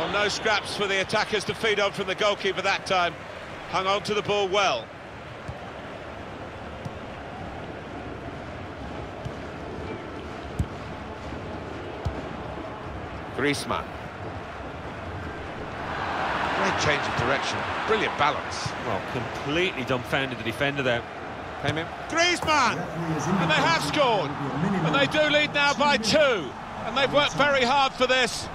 Oh, no scraps for the attackers to feed on from the goalkeeper that time. Hung on to the ball well. Griezmann. Great change of direction. Brilliant balance. Well, completely dumbfounded the defender there. Came in. Griezmann! And they have scored. And they do lead now by two. And they've worked very hard for this.